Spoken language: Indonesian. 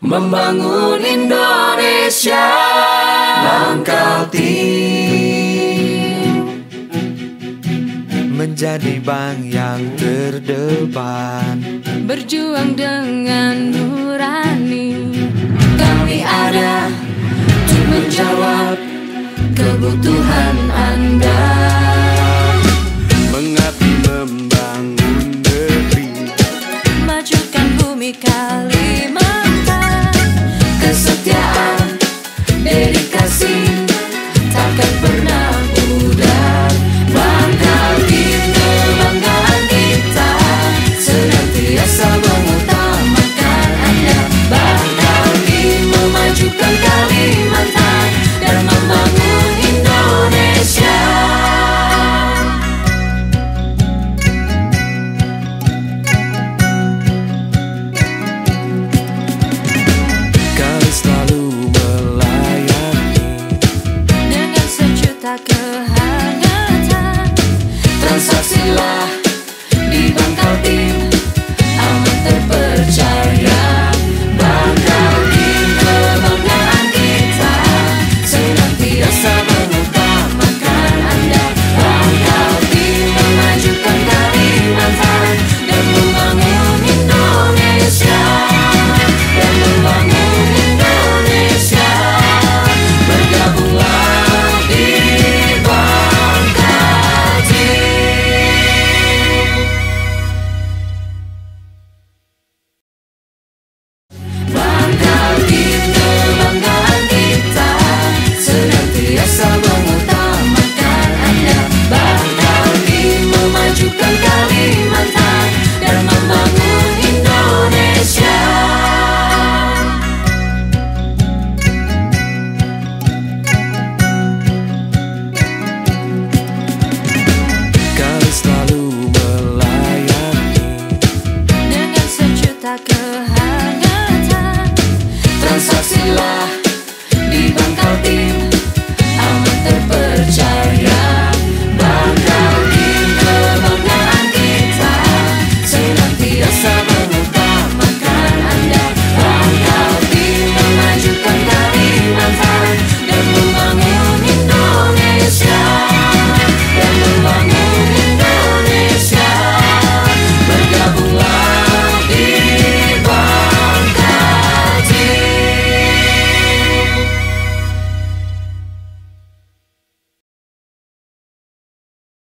Membangun Indonesia. Langkah Menjadi bank yang terdepan Berjuang dengan nurani. Kami ada Untuk menjawab Kebutuhan Anda. Mengabdi membangun negeri. Majukan bumi kali Sensacional